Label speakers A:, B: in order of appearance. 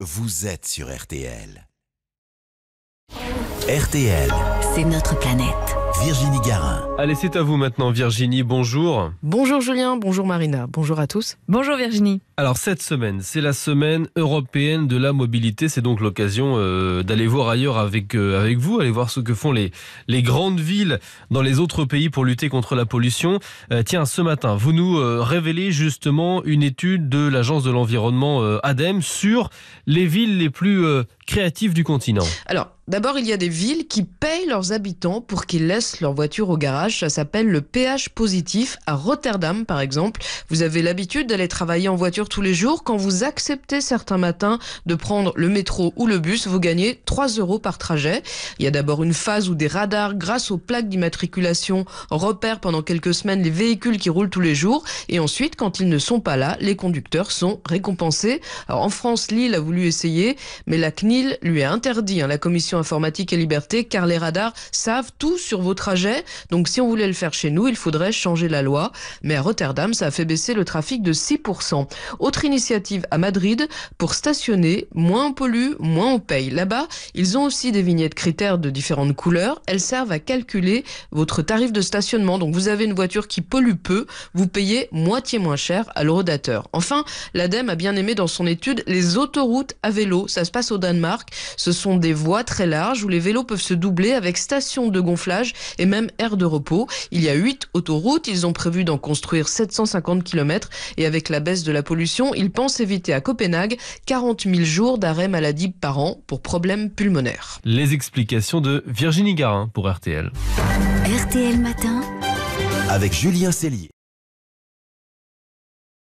A: vous êtes sur RTL. RTL,
B: C'est notre planète.
A: Virginie Garin.
C: Allez, c'est à vous maintenant, Virginie. Bonjour.
D: Bonjour Julien, bonjour Marina, bonjour à tous.
E: Bonjour Virginie.
C: Alors, cette semaine, c'est la semaine européenne de la mobilité. C'est donc l'occasion euh, d'aller voir ailleurs avec, euh, avec vous, aller voir ce que font les, les grandes villes dans les autres pays pour lutter contre la pollution. Euh, tiens, ce matin, vous nous révélez justement une étude de l'Agence de l'environnement ADEME sur les villes les plus créatives du continent.
D: Alors, d'abord, il y a des villes qui payent leurs habitants pour qu'ils laissent leur voiture au garage. Ça s'appelle le péage positif. À Rotterdam, par exemple, vous avez l'habitude d'aller travailler en voiture tous les jours. Quand vous acceptez certains matins de prendre le métro ou le bus, vous gagnez 3 euros par trajet. Il y a d'abord une phase où des radars, grâce aux plaques d'immatriculation, repèrent pendant quelques semaines les véhicules qui roulent tous les jours. Et ensuite, quand ils ne sont pas là, les conducteurs sont récompensés. Alors, en France, Lille a voulu essayer, mais la CNIL lui a interdit, hein, la Commission informatique et liberté, car les radars savent tout sur vos trajets. Donc, si on voulait le faire chez nous, il faudrait changer la loi. Mais à Rotterdam, ça a fait baisser le trafic de 6%. Autre initiative à Madrid, pour stationner, moins on pollue, moins on paye. Là-bas, ils ont aussi des vignettes critères de différentes couleurs. Elles servent à calculer votre tarif de stationnement. Donc, vous avez une voiture qui pollue peu, vous payez moitié moins cher à l'eurodateur. Enfin, l'ADEME a bien aimé dans son étude les autoroutes à vélo. Ça se passe au Danemark. Ce sont des voies très larges où les vélos peuvent se doubler avec station de gonflage et même aire de repos. Il y a 8 autoroutes. Ils ont prévu d'en construire 750 km et avec la baisse de la pollution, ils pensent éviter à Copenhague 40 000 jours d'arrêt maladie par an pour problèmes pulmonaires.
C: Les explications de Virginie Garin pour RTL.
B: RTL Matin.
A: Avec Julien Cellier.